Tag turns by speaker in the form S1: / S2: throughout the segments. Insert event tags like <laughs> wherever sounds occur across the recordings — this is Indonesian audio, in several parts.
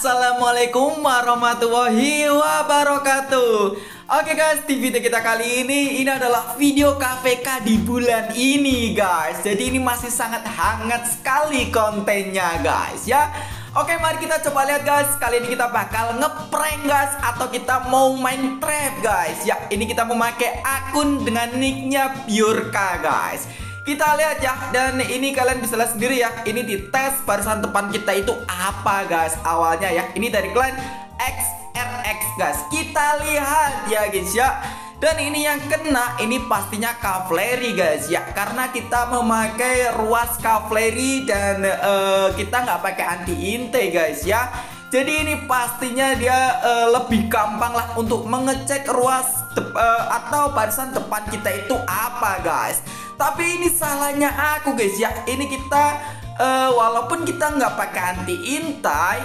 S1: Assalamualaikum warahmatullahi wabarakatuh. Oke guys, di video kita kali ini Ini adalah video KPK di bulan ini guys. Jadi ini masih sangat hangat sekali kontennya guys ya. Oke mari kita coba lihat guys. Kali ini kita bakal ngeprank guys Atau kita mau main trap guys. Ya ini kita memakai akun dengan nicknya Biurka guys kita lihat ya dan ini kalian bisa lihat sendiri ya. Ini di tes barisan depan kita itu apa guys? Awalnya ya ini dari klan XRX guys. Kita lihat ya guys ya. Dan ini yang kena ini pastinya kavleri guys ya. Karena kita memakai ruas kavleri dan uh, kita nggak pakai anti inte guys ya. Jadi ini pastinya dia uh, lebih gampang lah untuk mengecek ruas uh, atau barisan depan kita itu apa guys. Tapi ini salahnya aku guys ya. Ini kita uh, walaupun kita nggak pakai anti intai,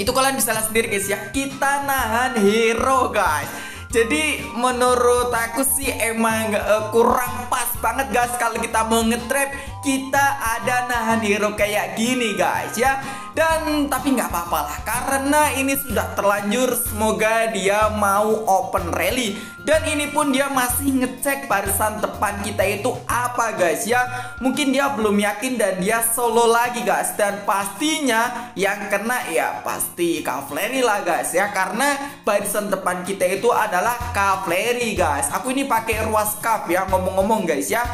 S1: itu kalian bisa lihat sendiri guys ya. Kita nahan hero guys. Jadi menurut aku sih emang uh, kurang pas banget guys kalau kita mau ngetrap kita ada nahan hero kayak gini guys ya. Dan tapi nggak apa-apa lah karena ini sudah terlanjur. Semoga dia mau open rally. Dan ini pun dia masih ngecek barisan depan kita itu apa guys ya. Mungkin dia belum yakin dan dia solo lagi guys. Dan pastinya yang kena ya pasti Kavleri lah guys ya. Karena barisan depan kita itu adalah Kavleri guys. Aku ini pakai ruas Kav ya ngomong-ngomong guys ya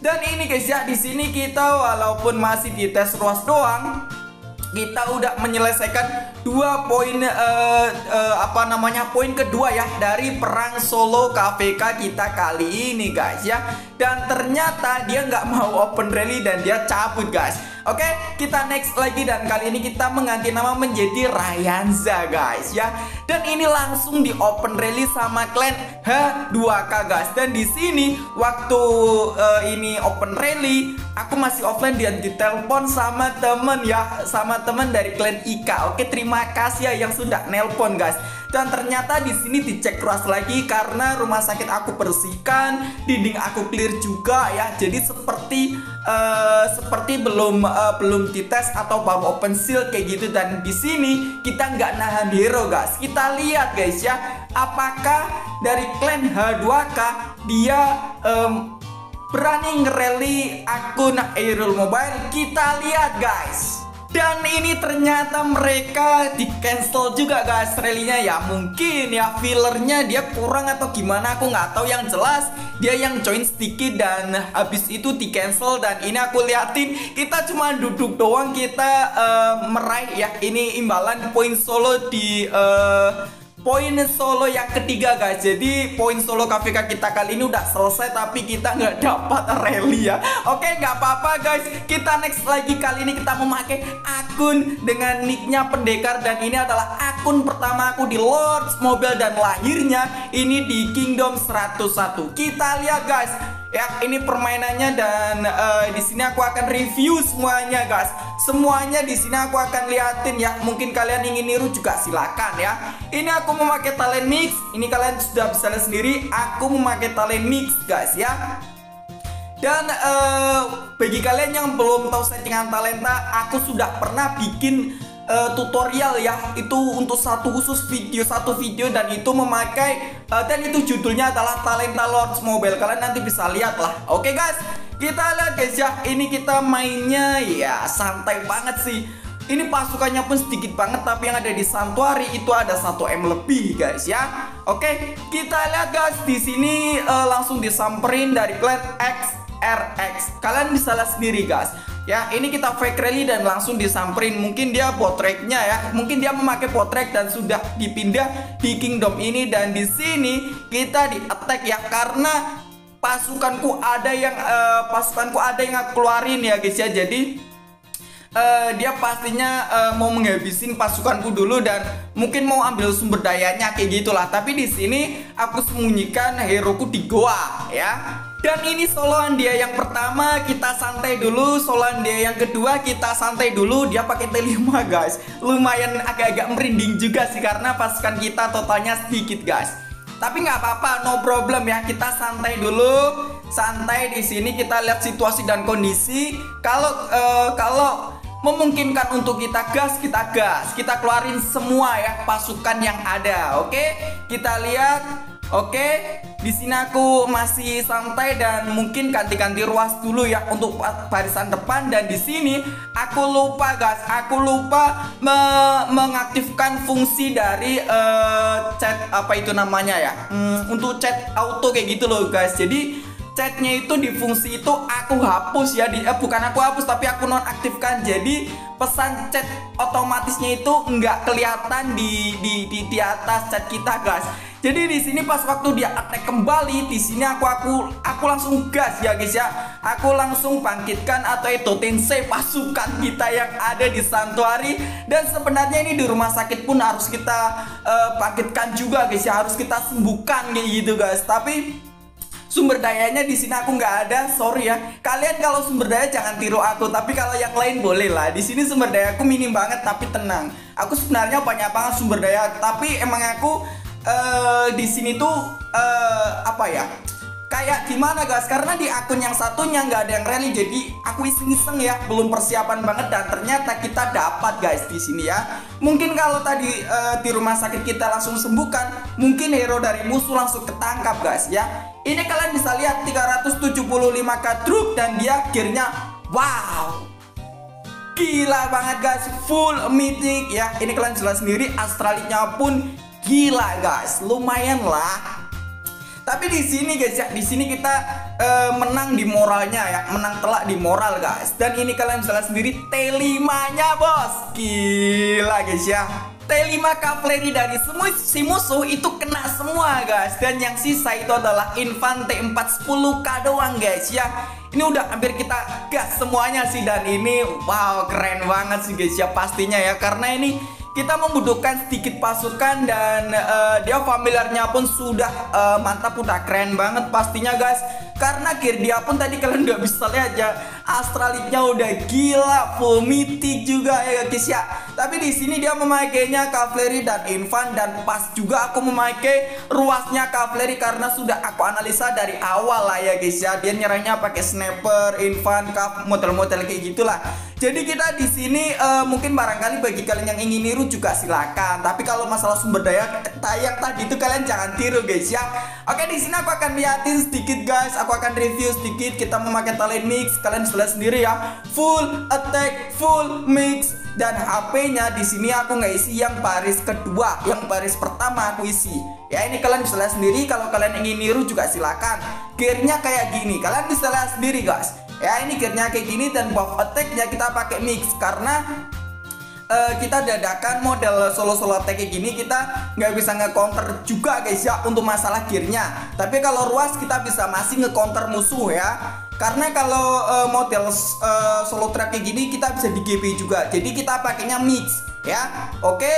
S1: dan ini guys ya di sini kita walaupun masih di tes ruas doang kita udah menyelesaikan dua poin uh, uh, apa namanya poin kedua ya dari perang solo KVK kita kali ini guys ya dan ternyata dia nggak mau open rally dan dia cabut guys Oke, kita next lagi dan kali ini kita mengganti nama menjadi Ryanza guys ya. Dan ini langsung di open rally sama klan H2K guys. Dan di sini waktu uh, ini open rally, aku masih offline dan ditelepon sama temen ya, sama temen dari klan Ika. Oke, terima kasih ya yang sudah nelpon guys. Dan ternyata di sini dicek keras lagi karena rumah sakit aku bersihkan, dinding aku clear juga ya. Jadi seperti uh, seperti belum uh, belum dites atau baru open seal kayak gitu dan di sini kita nggak nahan hero guys. Kita lihat guys ya, apakah dari clan H2K dia um, berani ngerally akun Airul Mobile? Kita lihat guys. Dan ini ternyata mereka di cancel juga guys. Rally-nya ya mungkin ya fillernya dia kurang atau gimana aku nggak tahu. Yang jelas dia yang join sedikit dan habis itu di cancel dan ini aku liatin kita cuma duduk doang kita uh, meraih ya. Ini imbalan poin solo di uh, poin solo yang ketiga guys. Jadi poin solo KVK kita kali ini udah selesai Tapi kita nggak <laughs> dapat rally ya. Oke nggak apa-apa guys. Kita next lagi kali ini kita memakai akun dengan nicknya pendekar. Dan ini adalah akun pertama aku di Lords Mobile. Dan lahirnya ini di Kingdom 101 Kita lihat guys. Ya ini permainannya dan uh, di sini aku akan review semuanya guys semuanya di sini aku akan liatin ya. Mungkin kalian ingin niru juga silakan ya. Ini aku memakai talent mix. Ini kalian sudah bisa lihat sendiri. Aku memakai talent mix guys ya. Dan uh, bagi kalian yang belum tahu settingan talenta aku sudah pernah bikin uh, tutorial ya. Itu untuk satu khusus video satu video dan itu memakai uh, dan itu judulnya adalah Talenta Lords Mobile. Kalian nanti bisa lihat lah oke okay, guys. Kita lihat guys ya. Ini kita mainnya ya santai banget sih. Ini pasukannya pun sedikit banget tapi yang ada di Santuari itu ada 1 M lebih guys ya. Oke kita lihat guys di sini uh, langsung disamperin dari klan XRX kalian bisa lihat sendiri guys Ya, ini kita fake rally dan langsung disamperin. Mungkin dia potreknya ya. Mungkin dia memakai potrek dan sudah dipindah di kingdom ini dan di sini kita di attack ya karena pasukanku ada yang uh, pasukanku ada yang keluarin ya guys ya. Jadi uh, dia pastinya uh, mau menghabisin pasukanku dulu dan mungkin mau ambil sumber dayanya kayak gitulah. Tapi di sini aku sembunyikan hero ku di goa ya. Dan ini soloan dia yang pertama kita santai dulu, soloan dia yang kedua kita santai dulu. Dia pakai T5 guys. Lumayan agak-agak merinding juga sih karena pasukan kita totalnya sedikit guys. Tapi nggak apa-apa, no problem ya. Kita santai dulu, santai di sini kita lihat situasi dan kondisi. Kalau uh, kalau memungkinkan untuk kita gas, kita gas. Kita keluarin semua ya pasukan yang ada. Oke, kita lihat. Oke, di sini aku masih santai dan mungkin ganti-ganti ruas dulu ya untuk barisan depan dan di sini aku lupa guys, aku lupa me mengaktifkan fungsi dari uh, chat apa itu namanya ya, hmm, untuk chat auto kayak gitu loh guys. Jadi chatnya itu di fungsi itu aku hapus ya di eh, bukan aku hapus tapi aku nonaktifkan. Jadi pesan chat otomatisnya itu nggak kelihatan di, di di di atas chat kita guys. Jadi di sini pas waktu dia attack kembali di sini aku aku aku langsung gas ya guys ya. Aku langsung bangkitkan atau itu tensei pasukan kita yang ada di santuari. Dan sebenarnya ini di rumah sakit pun harus kita uh, bangkitkan juga guys ya. Harus kita sembuhkan gitu guys. Tapi sumber dayanya di sini aku nggak ada sorry ya. Kalian kalau sumber daya jangan tiru aku tapi kalau yang lain boleh lah. Di sini sumber daya aku minim banget tapi tenang. Aku sebenarnya banyak banget sumber daya tapi emang aku uh, di sini tuh uh, apa ya kayak gimana guys? Karena di akun yang satunya nggak ada yang rally jadi aku iseng-iseng ya belum persiapan banget dan ternyata kita dapat guys di sini ya. Mungkin kalau tadi uh, di rumah sakit kita langsung sembuhkan mungkin hero dari musuh langsung ketangkap guys ya. Ini kalian bisa lihat 375k truk dan dia gearnya wow! Gila banget guys full mythic ya. Ini kalian jelas sendiri astralitnya pun gila guys. Lumayan lah tapi di sini guys ya, di sini kita uh, menang di moralnya ya, menang telak di moral guys. Dan ini kalian bisa lihat sendiri T5-nya bos. Gila guys ya. T5 kavaleri dari semua si musuh itu kena semua guys Dan yang sisa itu adalah Infant T410K doang guys ya Ini udah hampir kita gas semuanya sih Dan ini wow keren banget sih guys ya pastinya ya Karena ini kita membutuhkan sedikit pasukan dan uh, dia familiarnya pun sudah uh, mantap udah keren banget pastinya guys. Karena gear dia pun tadi kalian udah bisa lihat ya astralitnya udah gila full mythic juga ya guys ya tapi di sini dia memakainya cavalry dan infant dan pas juga aku memakai ruasnya cavalry karena sudah aku analisa dari awal lah ya guys ya. Dia nyerangnya pakai sniper infant cav model-model kayak gitulah. Jadi kita di sini uh, mungkin barangkali bagi kalian yang ingin niru juga silakan. Tapi kalau masalah sumber daya tayang tadi itu kalian jangan tiru guys ya. Oke di sini aku akan liatin sedikit guys. Aku akan review sedikit. Kita memakai talent mix kalian bisa lihat sendiri ya. Full attack full mix dan HP-nya di sini aku nggak isi yang baris kedua, yang baris pertama aku isi. Ya ini kalian bisa lihat sendiri kalau kalian ingin niru juga silakan. Gearnya kayak gini, kalian bisa lihat sendiri guys. Ya ini gearnya kayak gini dan buff attack-nya kita pakai mix karena uh, kita dadakan model solo-solo attack kayak gini kita nggak bisa nge-counter juga guys ya untuk masalah gearnya. Tapi kalau ruas kita bisa masih nge-counter musuh ya. Karena kalau uh, model uh, solo trap kayak gini kita bisa di GP juga. Jadi kita pakainya mix ya. Oke.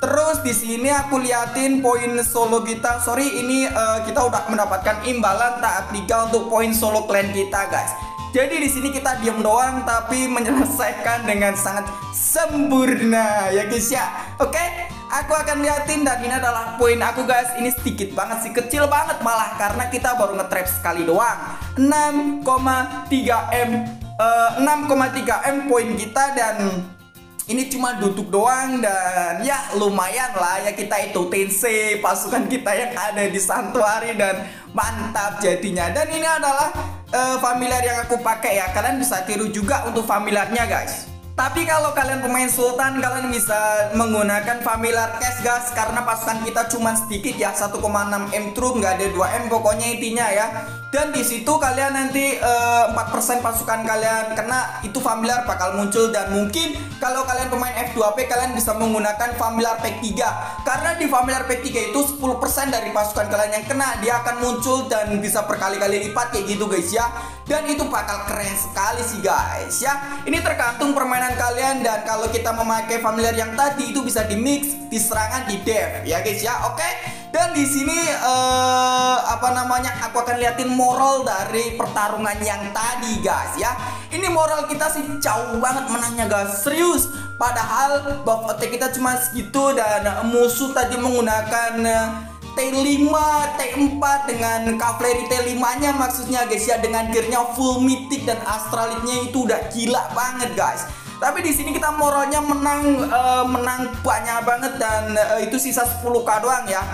S1: Terus di sini aku liatin poin solo kita. Sorry ini uh, kita udah mendapatkan imbalan tahap 3 untuk poin solo clan kita, guys. Jadi di sini kita diam doang tapi menyelesaikan dengan sangat sempurna ya guys ya. Oke? Aku akan liatin dan ini adalah poin aku guys. Ini sedikit banget sih kecil banget malah karena kita baru ngetrap sekali doang. 6,3 m uh, 6,3 m poin kita dan ini cuma duduk doang dan ya lumayan lah ya kita itu tense pasukan kita yang ada di santuari dan mantap jadinya. Dan ini adalah uh, familiar yang aku pakai ya. Kalian bisa tiru juga untuk familiarnya guys tapi kalau kalian pemain Sultan kalian bisa menggunakan familiar cash gas karena pasukan kita cuma sedikit ya 1,6 M troop nggak ada 2 M pokoknya intinya ya. Dan di situ kalian nanti uh, eh, 4% pasukan kalian kena itu familiar bakal muncul. Dan mungkin kalau kalian pemain F2P kalian bisa menggunakan familiar pack 3 karena di familiar pack 3 itu 10% dari pasukan kalian yang kena dia akan muncul dan bisa berkali-kali lipat kayak gitu guys ya dan itu bakal keren sekali sih guys ya ini tergantung permainan kalian dan kalau kita memakai familiar yang tadi itu bisa di mix di serangan di dev ya guys ya oke okay? Dan di sini uh, apa namanya aku akan liatin moral dari pertarungan yang tadi guys ya. Ini moral kita sih jauh banget menangnya guys. Serius. Padahal buff attack kita cuma segitu dan musuh tadi menggunakan uh, T5, T4 dengan cavalry T5-nya maksudnya guys ya dengan gearnya full mythic dan astralitnya itu udah gila banget guys. Tapi di sini kita moralnya menang uh, menang banyak banget dan uh, itu sisa 10k doang ya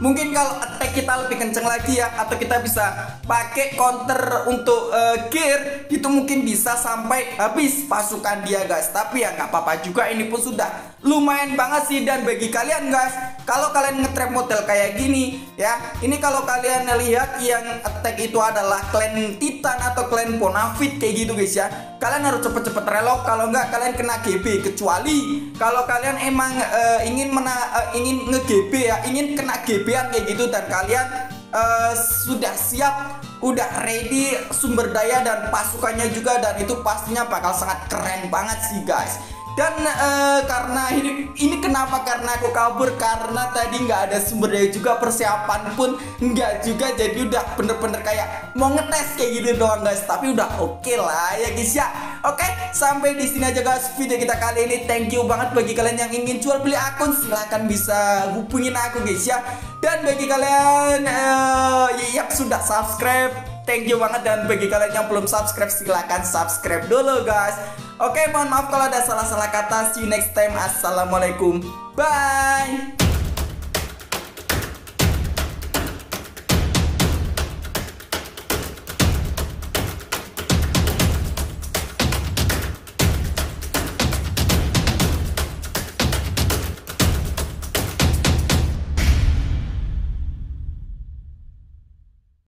S1: mungkin kalau attack kita lebih kenceng lagi ya atau kita bisa pakai counter untuk uh, gear itu mungkin bisa sampai habis pasukan dia guys tapi ya nggak apa-apa juga ini pun sudah lumayan banget sih dan bagi kalian guys kalau kalian ngetrap model kayak gini ya ini kalau kalian lihat yang attack itu adalah clan titan atau clan bonafit kayak gitu guys ya. Kalian harus cepet-cepet relok kalau nggak kalian kena GB kecuali kalau kalian emang uh, ingin mena uh, ingin nge-GB ya ingin kena GB kayak gitu dan kalian uh, sudah siap udah ready sumber daya dan pasukannya juga dan itu pastinya bakal sangat keren banget sih guys dan uh, karena ini ini kenapa karena aku kabur? Karena tadi nggak ada sumber daya juga persiapan pun nggak juga. Jadi udah bener-bener kayak mau ngetes kayak gitu doang guys. Tapi udah oke okay lah ya guys ya. Oke okay, sampai di sini aja guys video kita kali ini. Thank you banget bagi kalian yang ingin jual beli akun. Silahkan bisa hubungin aku guys ya. Dan bagi kalian uh, yang sudah subscribe thank you banget. Dan bagi kalian yang belum subscribe silahkan subscribe dulu guys Oke, mohon maaf kalau ada salah-salah kata. See you next time. Assalamualaikum. Bye.